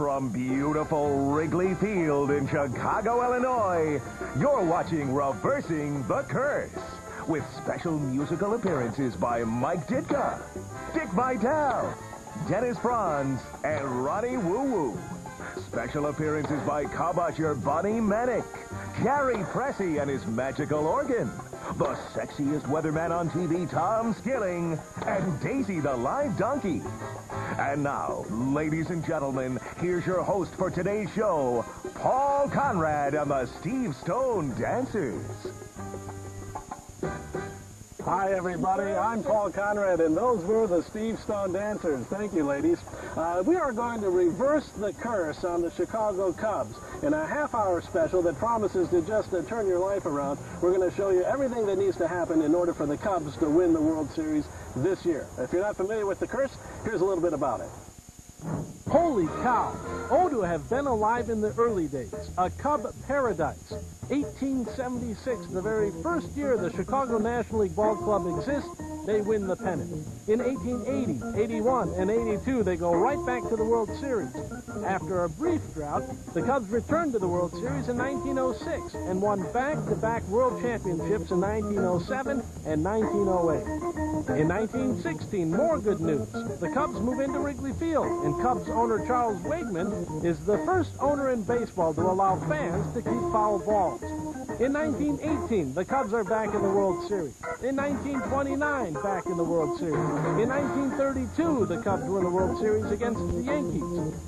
from beautiful Wrigley Field in Chicago, Illinois, you're watching Reversing the Curse with special musical appearances by Mike Ditka, Dick Vitale, Dennis Franz, and Ronnie Woo Woo. Special appearances by Kabasher Bonnie Manic, Gary Pressy and his magical organ, the sexiest weatherman on TV, Tom Skilling, and Daisy the live donkey. And now, ladies and gentlemen, here's your host for today's show, Paul Konrad and the Steve Stone Dancers. Hi, everybody. I'm Paul Konrad, and those were the Steve Stone Dancers. Thank you, ladies. Uh, we are going to reverse the curse on the Chicago Cubs in a half-hour special that promises to just uh, turn your life around. We're going to show you everything that needs to happen in order for the Cubs to win the World Series this year. If you're not familiar with the curse, here's a little bit about it. Holy cow! Oh, to have been alive in the early days. A Cub paradise. 1876, the very first year the Chicago National League Ball Club exists, they win the pennant. In 1880, 81, and 82, they go right back to the World Series. After a brief drought, the Cubs returned to the World Series in 1906 and won back-to-back World Championships in 1907 and 1908. In 1916, more good news. The Cubs move into Wrigley Field, and Cubs owner Charles Weeghman is the first owner in baseball to allow fans to keep foul balls. In 1918, the Cubs are back in the World Series. In 1929, back in the World Series. In 1932, the Cubs win the World Series against the Yankees.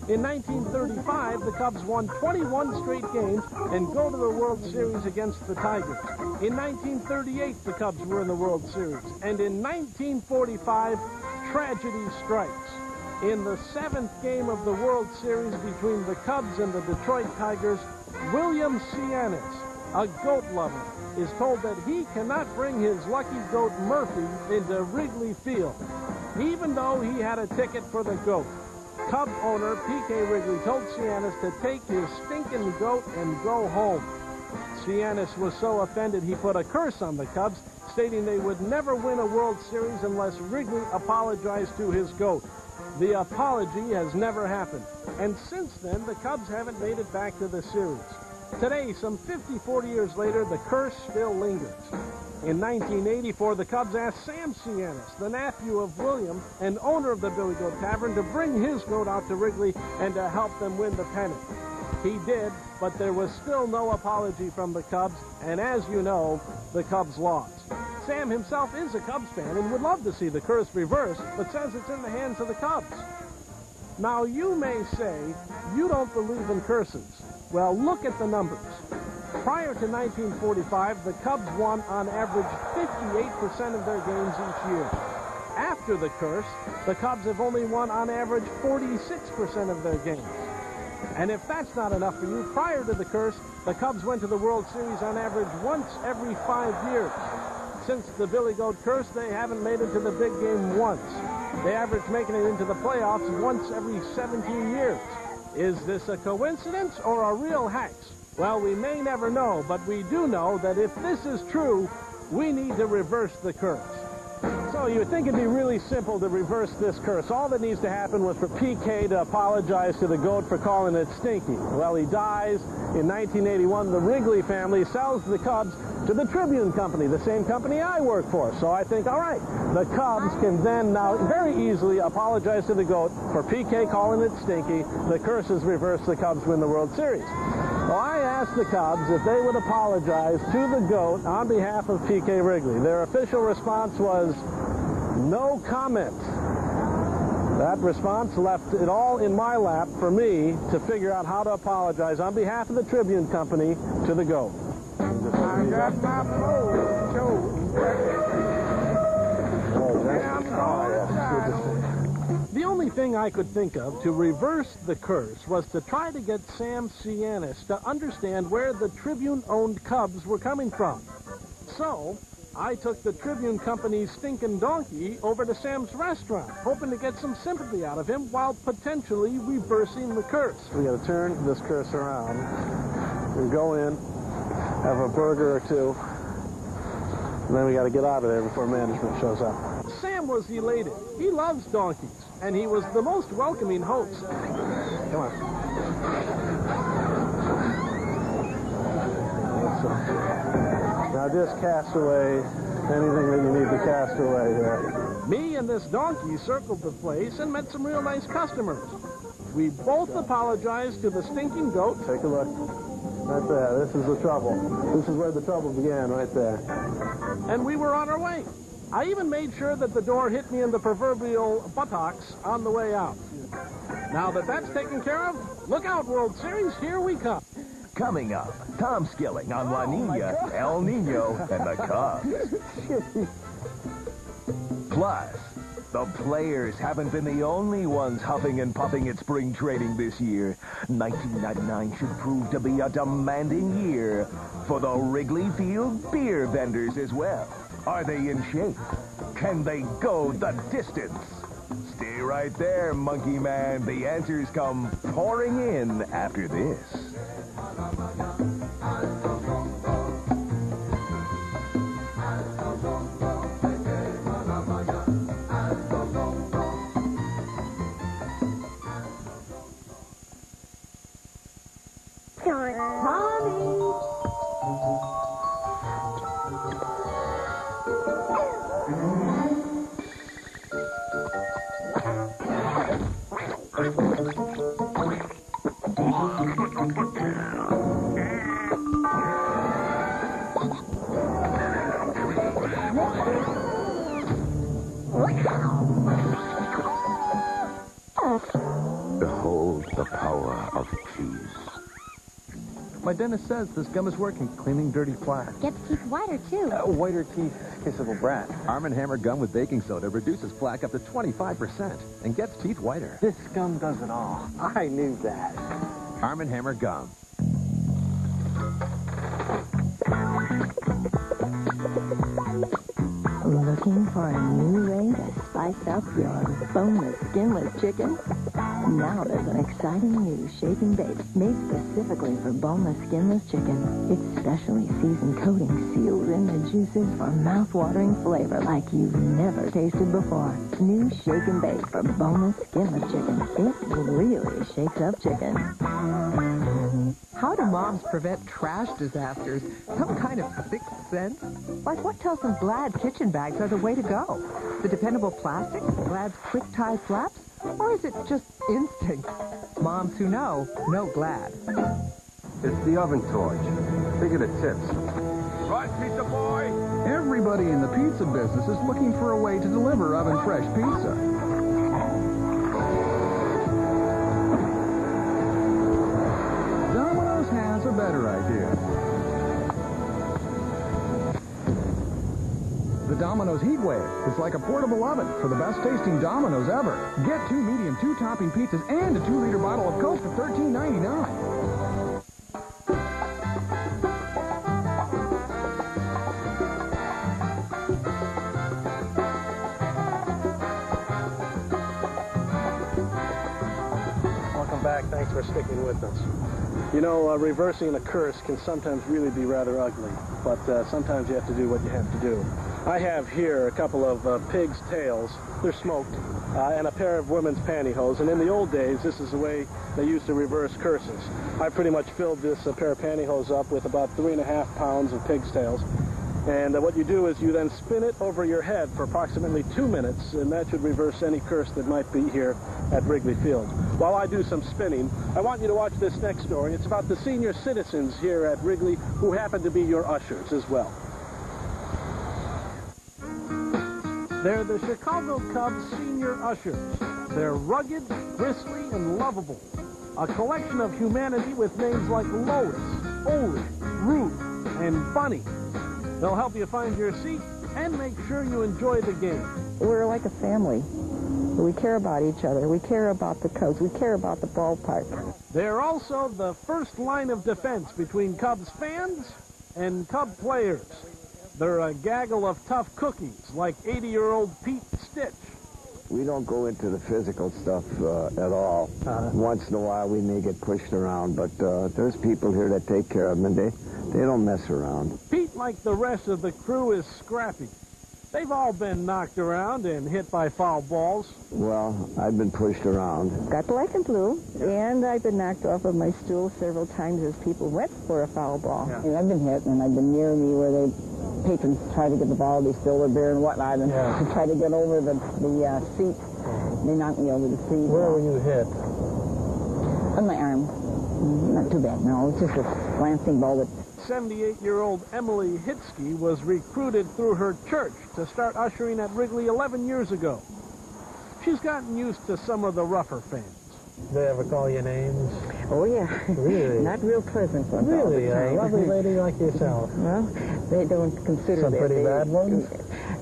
In 1935, the Cubs won 21 straight games and go to the World Series against the Tigers. In 1938, the Cubs were in the World Series. And in 1945, tragedy strikes. In the seventh game of the World Series between the Cubs and the Detroit Tigers, William Sianis, a goat lover, is told that he cannot bring his lucky goat Murphy into Wrigley Field, even though he had a ticket for the goat. Cub owner P.K. Wrigley told Sianis to take his stinking goat and go home. Sianis was so offended he put a curse on the Cubs, stating they would never win a World Series unless Wrigley apologized to his goat. The apology has never happened, and since then, the Cubs haven't made it back to the series. Today, some 50, 40 years later, the curse still lingers. In 1984, the Cubs asked Sam Sianis, the nephew of William and owner of the Billy Goat Tavern, to bring his goat out to Wrigley and to help them win the pennant. He did, but there was still no apology from the Cubs, and as you know, the Cubs lost. Sam himself is a Cubs fan and would love to see the curse reversed, but says it's in the hands of the Cubs. Now, you may say you don't believe in curses. Well, look at the numbers. Prior to 1945, the Cubs won on average 58% of their games each year. After the curse, the Cubs have only won on average 46% of their games. And if that's not enough for you, prior to the curse, the Cubs went to the World Series on average once every five years. Since the Billy Goat curse, they haven't made it to the big game once. They average making it into the playoffs once every 17 years. Is this a coincidence or a real hex? Well, we may never know, but we do know that if this is true, we need to reverse the curse. So you would think it'd be really simple to reverse this curse. All that needs to happen was for PK to apologize to the goat for calling it stinky. Well, he dies. In 1981, the Wrigley family sells the Cubs to the Tribune Company, the same company I work for. So I think, all right, the Cubs can then now very easily apologize to the GOAT for PK calling it stinky. The curse is reversed. The Cubs win the World Series. Well, I asked the Cubs if they would apologize to the GOAT on behalf of PK Wrigley. Their official response was no comment. That response left it all in my lap for me to figure out how to apologize on behalf of the Tribune Company to the GOAT. I got my The only thing I could think of to reverse the curse was to try to get Sam Sianis to understand where the Tribune-owned Cubs were coming from. So, I took the Tribune Company's stinking donkey over to Sam's restaurant, hoping to get some sympathy out of him while potentially reversing the curse. We got to turn this curse around. We go in, have a burger or two, and then we got to get out of there before management shows up. Sam was elated. He loves donkeys, and he was the most welcoming host. Come on. Now just cast away anything that you need to cast away here. Me and this donkey circled the place and met some real nice customers. We both apologized to the stinking goat. Take a look. Right there. This is the trouble. This is where the trouble began, right there. and we were on our way. I even made sure that the door hit me in the proverbial buttocks on the way out. Now that that's taken care of, look out, World Series, here we come. Coming up, Tom Skilling on La oh, Nina, El Nino, and the Cubs. Plus, the players haven't been the only ones huffing and puffing at spring training this year. 1999 should prove to be a demanding year for the Wrigley Field beer vendors as well. Are they in shape? Can they go the distance? Stay right there, Monkey Man. The answers come pouring in after this. Mommy! My dentist says this gum is working, cleaning dirty plaque. Gets teeth whiter, too. Uh, whiter teeth, kissable brat. Arm & Hammer gum with baking soda reduces plaque up to 25% and gets teeth whiter. This gum does it all. I knew that. Arm & Hammer gum. Looking for a new way to spice up your boneless, skinless chicken? Now there's an exciting new shake and bake made specifically for boneless, skinless chicken. Its specially seasoned coating seals in the juices for mouth-watering flavor like you've never tasted before. New shake and bake for boneless, skinless chicken. It really shakes up chicken. How do moms prevent trash disasters? Some kind of sixth sense? Like what tells them Glad kitchen bags are the way to go? The dependable plastic? Glad's quick tie flaps? Or is it just instinct? Moms who know, know Glad. It's the oven torch. Think of the tips. Right, pizza boy. Everybody in the pizza business is looking for a way to deliver oven fresh pizza. Domino's Heat Wave is like a portable oven for the best tasting Domino's ever. Get two medium, two topping pizzas and a two liter bottle of Coke for $13.99. Welcome back. Thanks for sticking with us. You know, uh, reversing a curse can sometimes really be rather ugly, but uh, sometimes you have to do what you have to do. I have here a couple of uh, pig's tails. They're smoked. Uh, and a pair of women's pantyhose. And in the old days, this is the way they used to reverse curses. I pretty much filled this uh, pair of pantyhose up with about three and a half pounds of pig's tails. And uh, what you do is you then spin it over your head for approximately two minutes, and that should reverse any curse that might be here at Wrigley Field. While I do some spinning, I want you to watch this next story. It's about the senior citizens here at Wrigley who happen to be your ushers as well. They're the Chicago Cubs senior ushers. They're rugged, bristly, and lovable. A collection of humanity with names like Lois, Ole, Ruth, and Bunny. They'll help you find your seat and make sure you enjoy the game. We're like a family. We care about each other. We care about the Cubs. We care about the ballpark. They're also the first line of defense between Cubs fans and Cub players. They're a gaggle of tough cookies like 80-year-old Pete Stitch. We don't go into the physical stuff uh, at all. Once in a while, we may get pushed around, but uh, there's people here that take care of them, and they, they don't mess around. Pete, like the rest of the crew, is scrappy. They've all been knocked around and hit by foul balls. Well, I've been pushed around. Got black and blue, and I've been knocked off of my stool several times as people went for a foul ball. And I've been hit, and I've been near me where they patrons try to get the ball, they spill their beer and whatnot, and Yeah. try to get over the, the uh, seat. They knocked me over the seat. Where were you hit? On my arm. Not too bad, no. It's just a glancing ball that 78-year-old Emily Hitsky was recruited through her church to start ushering at Wrigley 11 years ago. She's gotten used to some of the rougher fans. They ever call you names? Oh, yeah. Really? Not real pleasant ones all Really? the A lovely lady like yourself. well, they don't consider Some that pretty they- bad ones?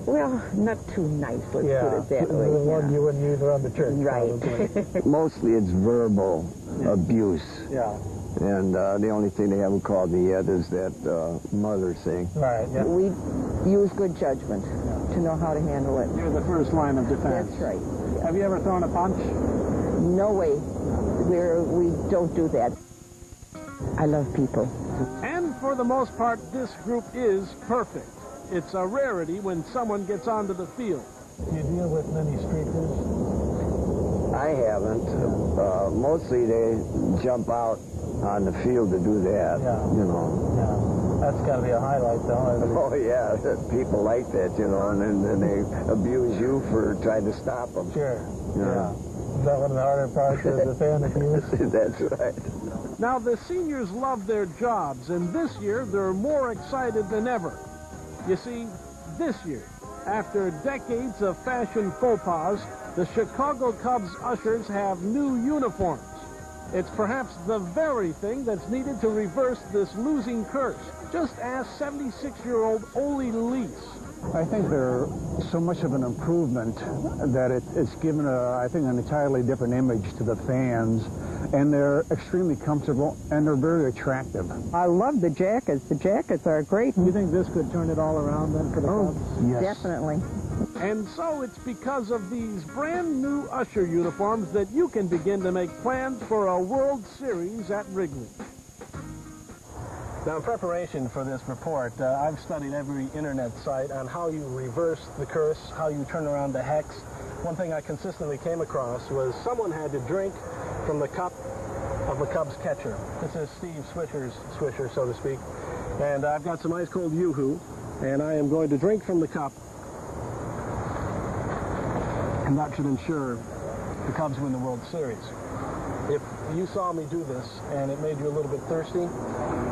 Well, not too nice, let's yeah. put it that the way. one yeah. you wouldn't use around the church. Right. Mostly it's verbal abuse. yeah. And uh, the only thing they haven't called me yet is that uh, mother thing. Right, yeah. we use good judgment to know how to handle it. You're the first line of defense. That's right. Have you ever thrown a punch? No way. We're, we don't do that. I love people. And for the most part, this group is perfect. It's a rarity when someone gets onto the field. Do you deal with many streakers? I haven't. Uh, mostly they jump out on the field to do that. Yeah. You know. Yeah. That's got to be a highlight, though. Oh yeah, people like that, you know, and then, then they abuse you for trying to stop them. Sure. Yeah. Yeah. Is that one of the harder parts of the fan abuse? That's right. Now, the seniors love their jobs, and this year they're more excited than ever. You see, this year, after decades of fashion faux pas, the Chicago Cubs ushers have new uniforms. It's perhaps the very thing that's needed to reverse this losing curse. Just ask 76-year-old Ole Lease. I think they're so much of an improvement that it, it's given, a, I think, an entirely different image to the fans, and they're extremely comfortable and they're very attractive. I love the jackets. The jackets are great. You think this could turn it all around then for the Oh, Cubs? Yes. definitely. And so it's because of these brand new usher uniforms that you can begin to make plans for a World Series at Wrigley. Now, in preparation for this report, uh, I've studied every internet site on how you reverse the curse, how you turn around the hex. One thing I consistently came across was someone had to drink from the cup of the Cubs catcher. This is Steve Swisher's Swisher, so to speak. And I've got some ice cold Yoo-Hoo, and I am going to drink from the cup. And that should ensure the Cubs win the World Series. If you saw me do this and it made you a little bit thirsty,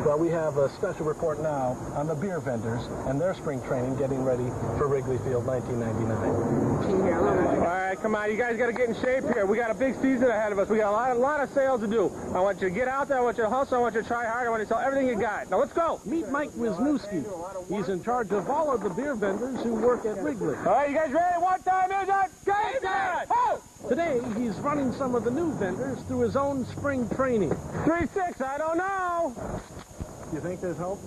well, we have a special report now on the beer vendors and their spring training getting ready for Wrigley Field 1999. All right, come on. You guys got to get in shape here. We got a big season ahead of us. We got a lot, a lot of sales to do. I want you to get out there. I want you to hustle. I want you to try hard. I want you to sell everything you got. Now, let's go. Meet Mike Wisniewski. He's in charge of all of the beer vendors who work at Wrigley. All right, you guys ready? One time is it? Game time! Ho! Today, he's running some of the new vendors through his own spring training. 3-6, I don't know. You think there's hope?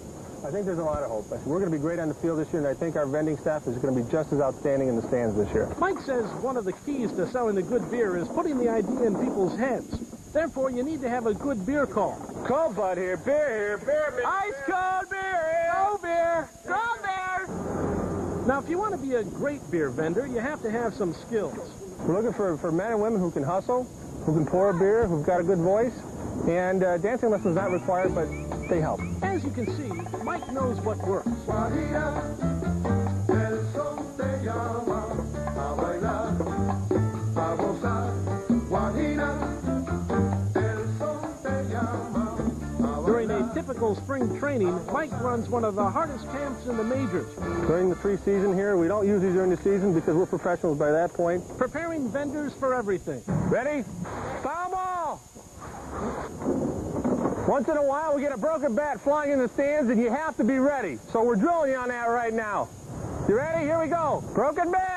I think there's a lot of hope. We're going to be great on the field this year, and I think our vending staff is going to be just as outstanding in the stands this year. Mike says one of the keys to selling a good beer is putting the idea in people's heads. Therefore, you need to have a good beer call. Cold Bud here, beer here, beer, beer. Ice cold beer here. Cold beer. Cold beer. Now, if you want to be a great beer vendor, you have to have some skills. We're looking for, for men and women who can hustle, who can pour a beer, who've got a good voice, and uh, dancing lessons not required, but they help. As you can see, Mike knows what works. Typical spring training, Mike runs one of the hardest camps in the majors. During the pre-season here, we don't use these during the season because we're professionals by that point. Preparing vendors for everything. Ready? Foul ball! Once in a while, we get a broken bat flying in the stands, and you have to be ready. So we're drilling you on that right now. You ready? Here we go. Broken bat!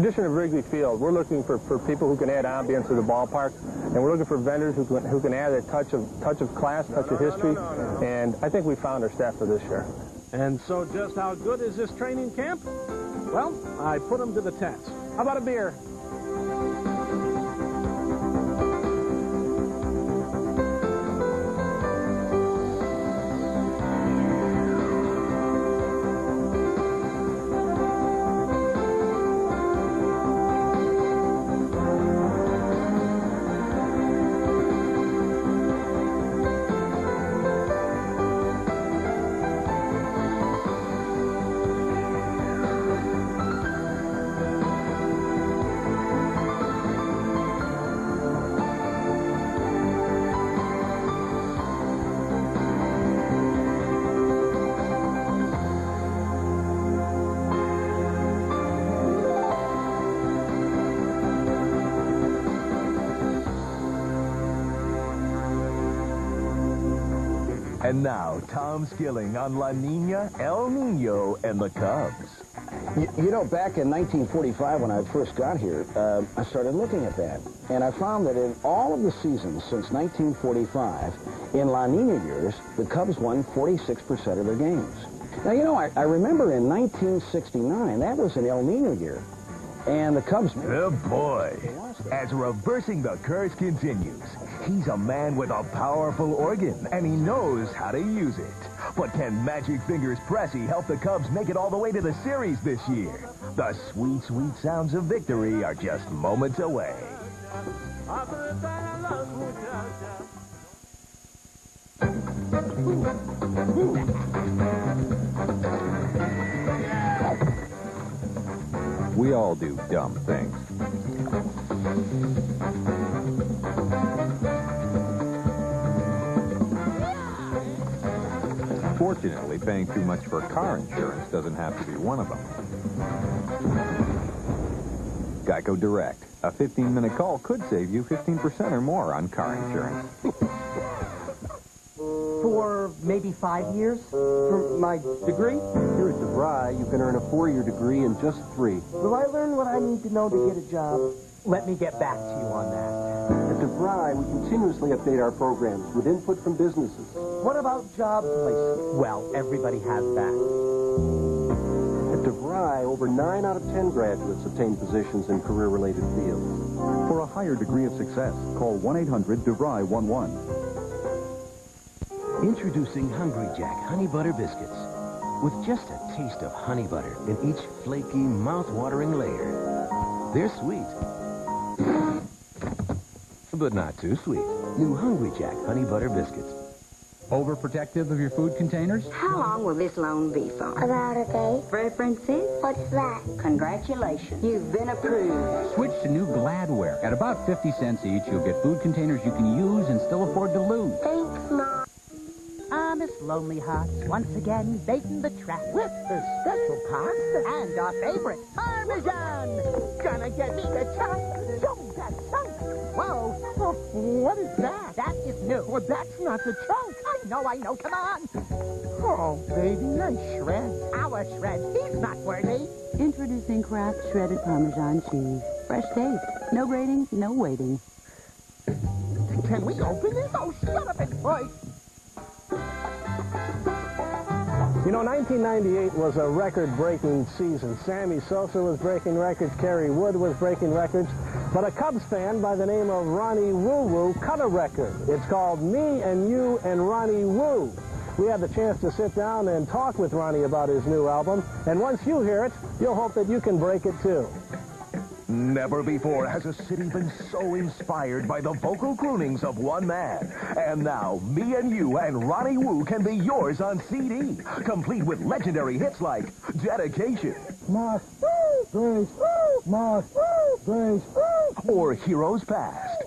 Tradition of Wrigley Field, we're looking for, for people who can add ambience to the ballpark, and we're looking for vendors who can, who can add a touch of, touch of class, touch of history, and I think we found our staff for this year. And so just how good is this training camp? Well, I put them to the test. How about a beer? Tom Skilling on La Nina, El Nino, and the Cubs. You, you, know, back in 1945 when I first got here, uh, I started looking at that. And I found that in all of the seasons since 1945, in La Nina years, the Cubs won 46% of their games. Now, you know, I, I remember in 1969, that was an El Nino year. And the Cubs... Oh, boy. As reversing the curse continues, he's a man with a powerful organ, and he knows how to use it. But can Magic Fingers Pressy help the Cubs make it all the way to the series this year? The sweet, sweet sounds of victory are just moments away. We all do dumb things. Fortunately, paying too much for car insurance doesn't have to be one of them. Geico Direct. A 15-minute call could save you 15% or more on car insurance. For maybe five years? For my degree? Here at DeVry, you can earn a four-year degree in just three. Will I learn what I need to know to get a job? Let me get back to you on that. At DeVry, we continuously update our programs with input from businesses. What about job placement? Well, everybody has that. At DeVry, over 9 out of 10 graduates obtain positions in career-related fields. For a higher degree of success, call 1-800-DeVry-11. Introducing Hungry Jack Honey Butter Biscuits. With just a taste of honey butter in each flaky, mouth-watering layer. They're sweet. But not too sweet. New Hungry Jack Honey Butter Biscuits. Overprotective of your food containers? How long will this loan be for? About a day. Preferences? What's that? Congratulations. You've been approved. Switch to new Gladware. At about 50 cents each, you'll get food containers you can use and still afford to lose. Lonely Hearts, once again baiting the trap with the special pasta and our favorite Parmesan. Gonna get me the chunk, chunk, that chunk. Whoa, oh, what is that? That is new. Well, that's not the chunk. I know, I know, come on. Oh, baby, nice shred. Our shred, he's not worthy. Introducing Kraft Shredded Parmesan Cheese. Fresh taste. No grating, no waiting. Can we open this? Oh, shut up and fight. You know, 1998 was a record-breaking season. Sammy Sosa was breaking records, Kerry Wood was breaking records, but a Cubs fan by the name of Ronnie Woo Woo cut a record. It's called Me and You and Ronnie Woo. We had the chance to sit down and talk with Ronnie about his new album, and once you hear it, you'll hope that you can break it too. Never before has a city been so inspired by the vocal croonings of one man. And now, me and you and Ronnie Woo can be yours on CD, complete with legendary hits like Dedication. Moss, Grace, Moss, Grace, or Heroes Past.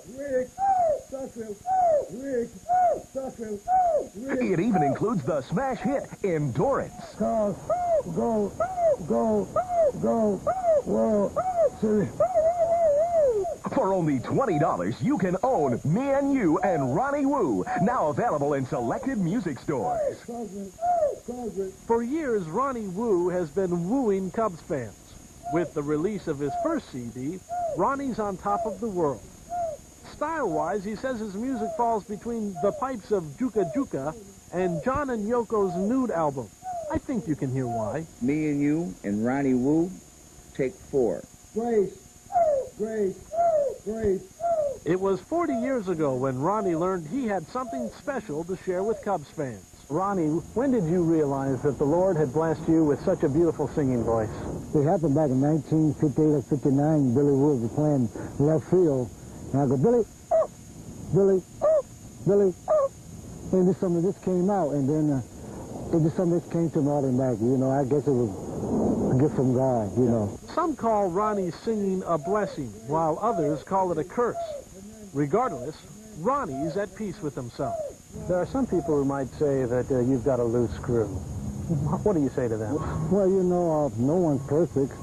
It even includes the smash hit Endurance. Go, go, go, go, go. For only $20, you can own Me and You and Ronnie Woo, now available in selected music stores. For years, Ronnie Woo has been wooing Cubs fans. With the release of his first CD, Ronnie's on top of the world. Style-wise, he says his music falls between the pipes of Juka Juka and John and Yoko's Nude album. I think you can hear why. Me and You and Ronnie Woo, take four. Grace, Grace, Grace. It was 40 years ago when Ronnie learned he had something special to share with Cubs fans. Ronnie, when did you realize that the Lord had blessed you with such a beautiful singing voice? It happened back in 1958 or 59. Billy Wood was playing left field. And I go, Billy, Billy, oh, Billy, oh. And this something just came out. And then uh, it just something just came to me automatically. You know, I guess it was a gift from God, you know. Some call Ronnie's singing a blessing, while others call it a curse. Regardless, Ronnie's at peace with himself. There are some people who might say that uh, you've got a loose screw. What do you say to them? Well, you know, uh, no one's perfect.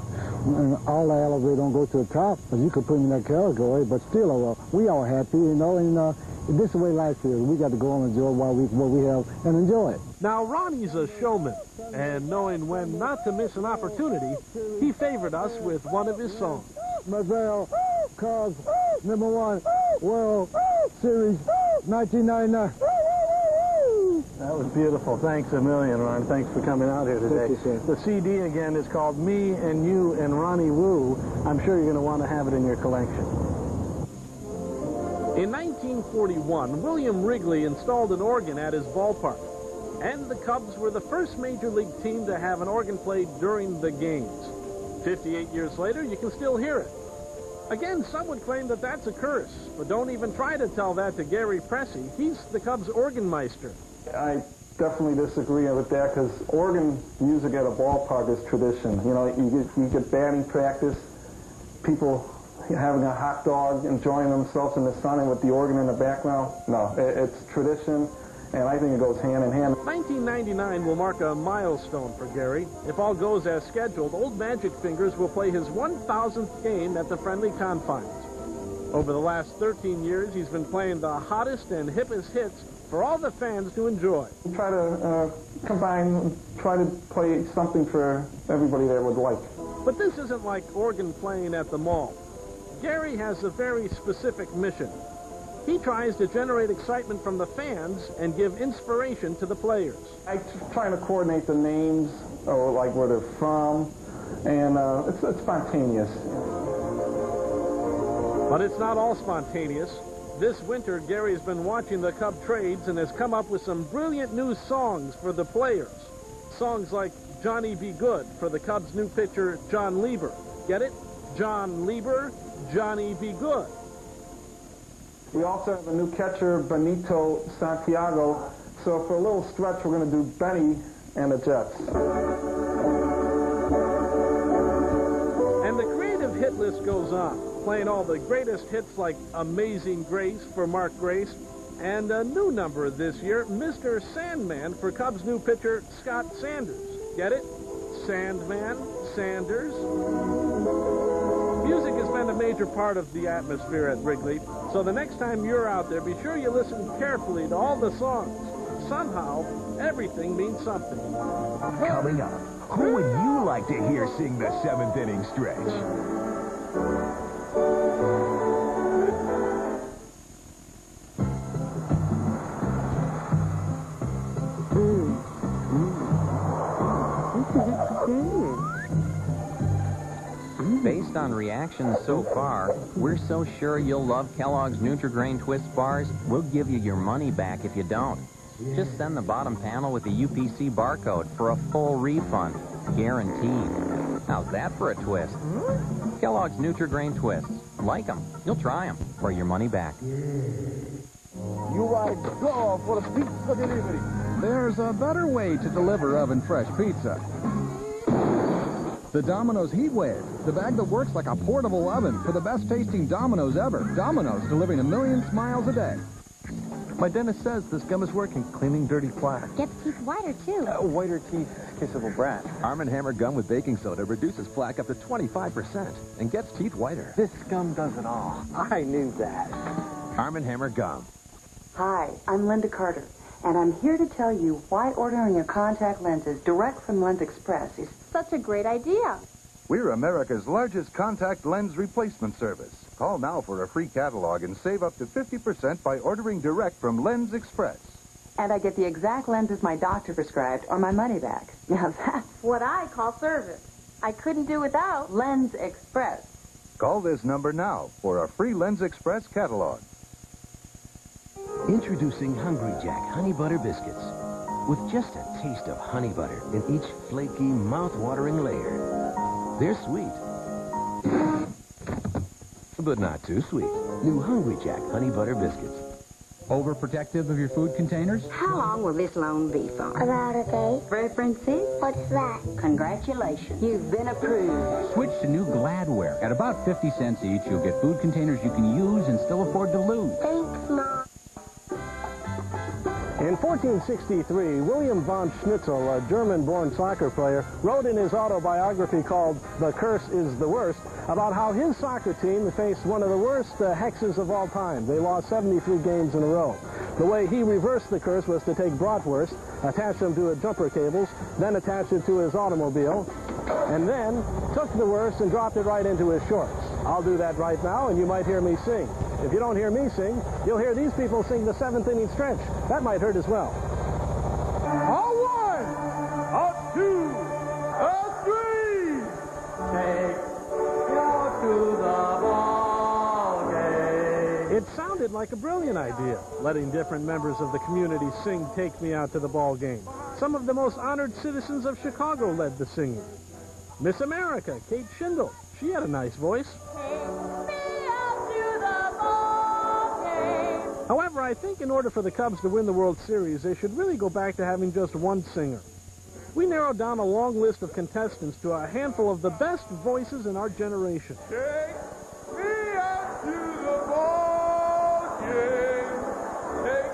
And all the elevator don't go to the top. But you could put me in that category, but still, uh, we all happy, you know, and uh, this is the way life is. We got to go on and enjoy what we, what we have and enjoy it. Now, Ronnie's a showman, and knowing when not to miss an opportunity, he favored us with one of his songs. Mazzell, Cubs, number one, World Series, 1999. That was beautiful. Thanks a million, Ron. Thanks for coming out here today. Thank you. The CD again is called Me and You and Ronnie Woo. I'm sure you're going to want to have it in your collection. In 1941, William Wrigley installed an organ at his ballpark, and the Cubs were the first major league team to have an organ played during the games. 58 years later, you can still hear it. Again, some would claim that that's a curse, but don't even try to tell that to Gary Pressy. He's the Cubs organmeister. I definitely disagree with that because organ music at a ballpark is tradition. You know, you get, you get batting practice, people having a hot dog, enjoying themselves in the sun and with the organ in the background. No, it, it's tradition, and I think it goes hand in hand. 1999 will mark a milestone for Gary. If all goes as scheduled, Old Magic Fingers will play his 1,000th game at the friendly confines. Over the last 13 years, he's been playing the hottest and hippest hits for all the fans to enjoy. Try to uh, combine, try to play something for everybody that would like. But this isn't like organ playing at the mall. Gary has a very specific mission. He tries to generate excitement from the fans and give inspiration to the players. I try to coordinate the names or like where they're from, and uh, it's, it's spontaneous. But it's not all spontaneous. This winter, Gary's been watching the Cub trades and has come up with some brilliant new songs for the players. Songs like Johnny Be Good for the Cubs' new pitcher, Jon Lieber. Get it? Jon Lieber, Johnny Be Good. We also have a new catcher, Benito Santiago. So for a little stretch, we're going to do Benny and the Jets. And the creative hit list goes on, playing all the greatest hits like Amazing Grace for Mark Grace, and a new number this year, Mr. Sandman for Cubs' new pitcher, Scott Sanders. Get it? Sandman, Sanders. A major part of the atmosphere at Wrigley, so the next time you're out there, be sure you listen carefully to all the songs. Somehow, everything means something. Coming up, who would you like to hear sing the seventh inning stretch? On reactions so far, we're so sure you'll love Kellogg's Nutri-Grain Twist bars, we'll give you your money back if you don't. Just send the bottom panel with the UPC barcode for a full refund. Guaranteed. How's that for a twist? Kellogg's Nutri-Grain Twists. Like them. You'll try them. For your money back. You are go for the pizza delivery. There's a better way to deliver oven-fresh pizza. The Domino's Heat Wave, the bag that works like a portable oven for the best tasting Domino's ever. Domino's delivering a million smiles a day. My dentist says this gum is working, cleaning dirty plaque. Gets teeth whiter, too. Uh, whiter teeth, kissable brat. Arm & Hammer gum with baking soda reduces plaque up to 25% and gets teeth whiter. This gum does it all. I knew that. Arm & Hammer gum. Hi, I'm Lynda Carter, and I'm here to tell you why ordering your contact lenses direct from Lens Express is Such a great idea. We're America's largest contact lens replacement service. Call now for a free catalog and save up to 50% by ordering direct from Lens Express. and I get the exact lenses my doctor prescribed or my money back. Now that's What I call service. I couldn't do without. Lens Express. Call this number now for a free Lens Express catalog. Introducing Hungry Jack Honey Butter Biscuits. With just a taste of honey butter in each flaky, mouth-watering layer. They're sweet. But not too sweet. New Hungry Jack Honey Butter Biscuits. Overprotective of your food containers? How long will this loan be for? About a day. References? What's that? Congratulations. You've been approved. Switch to new Gladware. At about 50 cents each, you'll get food containers you can use and still afford to lose. Thanks, Mom. In 1463, William von Schnitzel, a German-born soccer player, wrote in his autobiography called The Curse is the Worst about how his soccer team faced one of the worst uh, hexes of all time. They lost 73 games in a row. The way he reversed the curse was to take bratwurst, attach them to jumper cables, then attach it to his automobile, and then took the worst and dropped it right into his shorts. I'll do that right now, and you might hear me sing. If you don't hear me sing, you'll hear these people sing the seventh inning stretch. That might hurt as well. A one, a two, a three. Take you to the ball game. It sounded like a brilliant idea, letting different members of the community sing Take Me Out to the Ball Game. Some of the most honored citizens of Chicago led the singing. Miss America, Kate Shindle, she had a nice voice. However, I think in order for the Cubs to win the World Series, they should really go back to having just one singer. We narrowed down a long list of contestants to a handful of the best voices in our generation. Take me out to the ball game. Take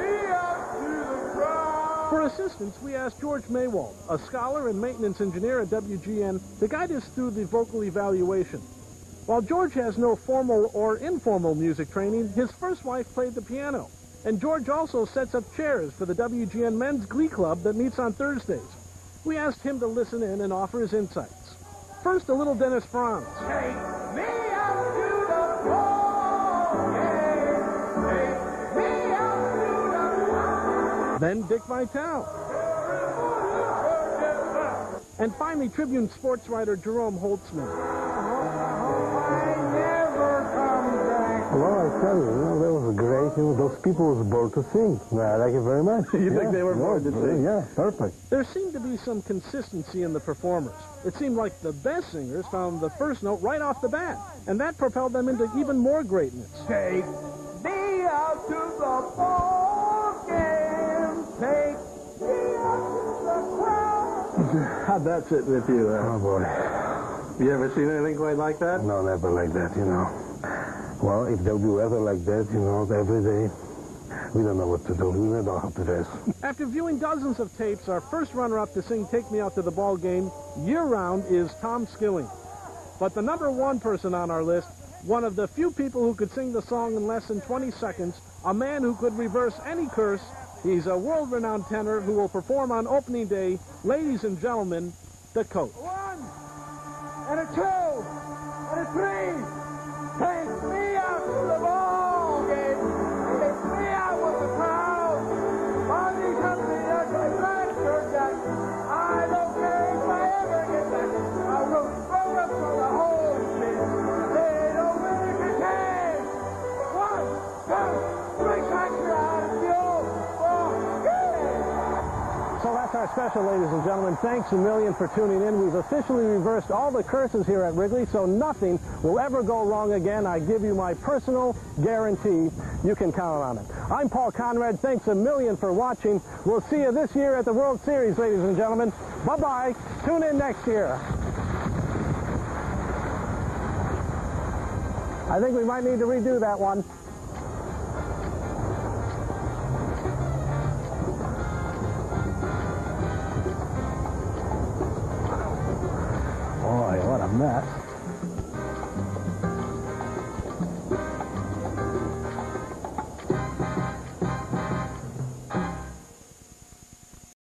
me out to the ground. For assistance, we asked George Maywald, a scholar and maintenance engineer at WGN, to guide us through the vocal evaluation. While George has no formal or informal music training, his first wife played the piano. And George also sets up chairs for the WGN Men's Glee Club that meets on Thursdays. We asked him to listen in and offer his insights. First, a little Dennis Franz. Take me out to the ball game. Take me out to the Then Dick Vitale. And finally, Tribune sports writer Jerome Holtzman. Well, I tell you, you know, that was great. You know, those people was born to sing. I like it very much. You yeah, think they were born to no, sing? Yeah, perfect. There seemed to be some consistency in the performers. It seemed like the best singers found the first note right off the bat, and that propelled them into even more greatness. Take me out to the ball game. Take me out to the crowd. How'd that sit with you? Uh, Oh, boy. Have you ever seen anything quite like that? No, never like that, you know. Well, if there'll be weather like that, you know, every day, we don't know what to do. We don't know how to dress. After viewing dozens of tapes, our first runner-up to sing Take Me Out to the Ball Game year-round is Tom Skilling. But the number one person on our list, one of the few people who could sing the song in less than 20 seconds, a man who could reverse any curse, he's a world-renowned tenor who will perform on opening day. Ladies and gentlemen, the coach. One and a two and a three. Special, ladies and gentlemen. Thanks a million for tuning in. We've officially reversed all the curses here at Wrigley, so nothing will ever go wrong again. I give you my personal guarantee. You can count on it. I'm Paul Konrad. Thanks a million for watching. We'll see you this year at the World Series, ladies and gentlemen. Bye-bye. Tune in next year. I think we might need to redo that one.